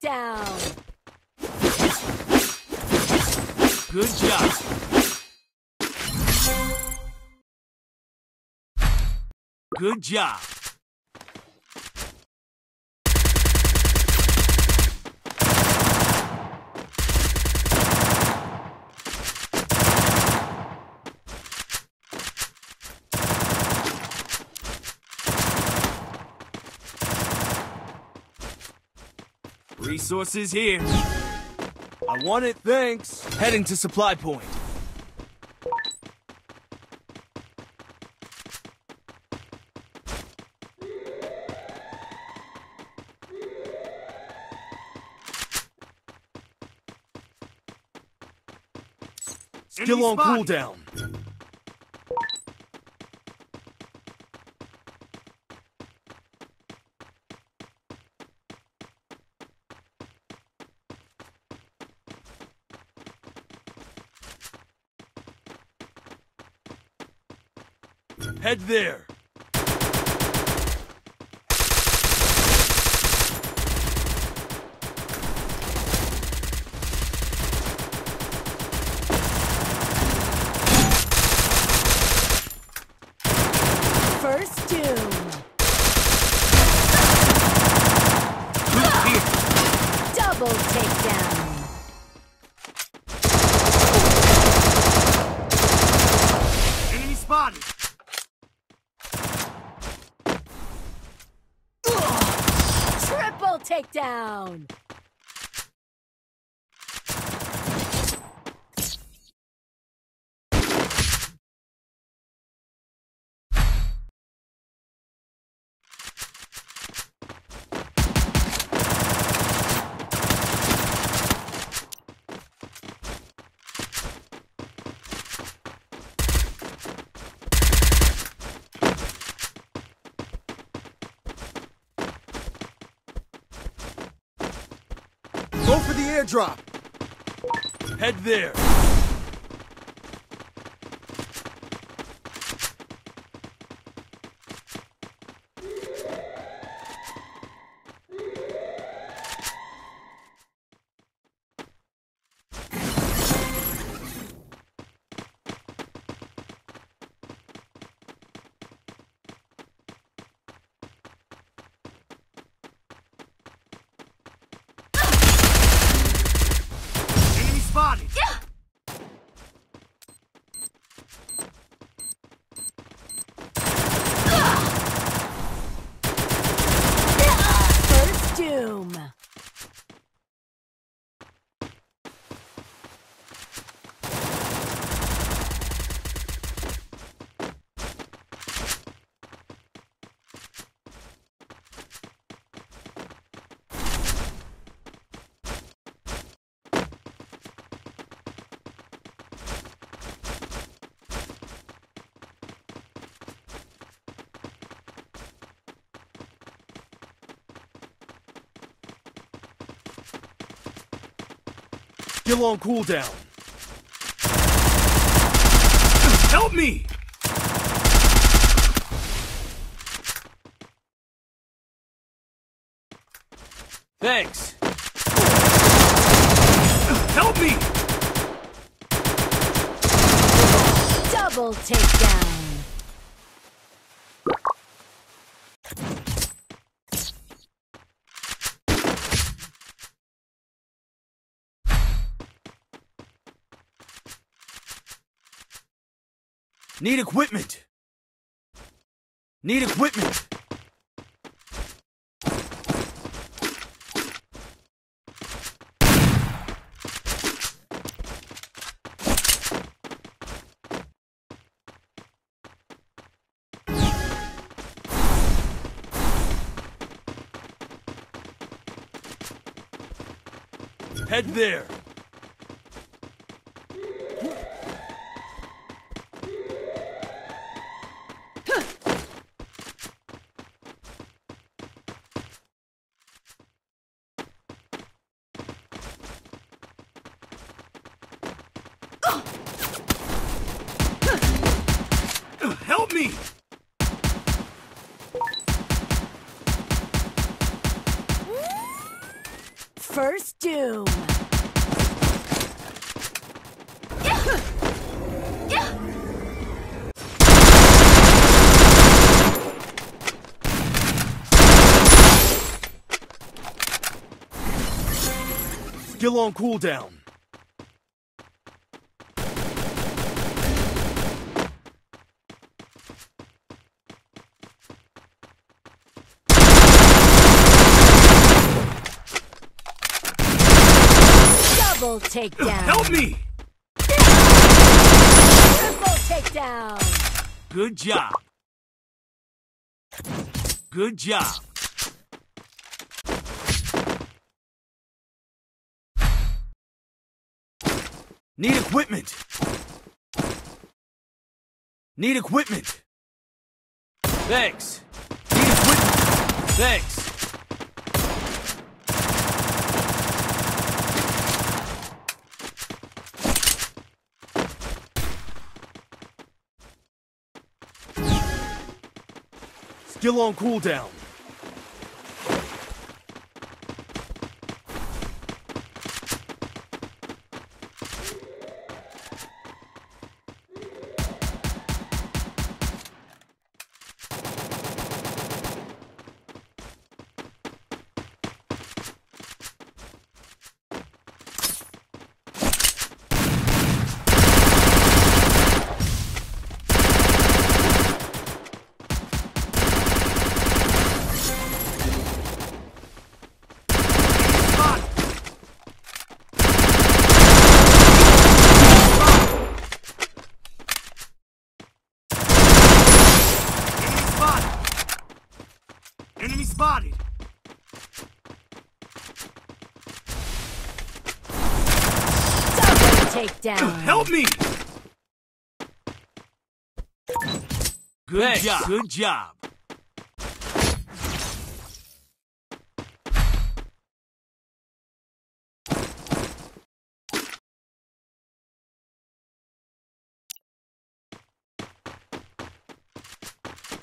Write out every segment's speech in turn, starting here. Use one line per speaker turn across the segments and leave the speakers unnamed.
Takedown.
Good job. Good job. Resources here. I want it, thanks. Heading to supply point. Still on cooldown. Head there.
First doom.
Look here.
Double takedown.
Enemy spotted.
Triple takedown.
Airdrop.
Head there. Enemy spotted.
First doom.
Still on cooldown. Help me! Thanks. Help me!
Double takedown.
Need equipment. Need equipment. Head there. Help me!
First doom.
Skill on cooldown.
Double takedown.
Help me!
Triple takedown.
Good job. Good job. Need equipment. Need equipment. Thanks. Need equipment. Thanks. Skill on cooldown. Enemy spotted. Enemy spotted.
Double takedown.
Help me! Good job. Good job.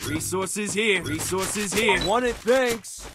Resources here. Resources here. want it, thanks.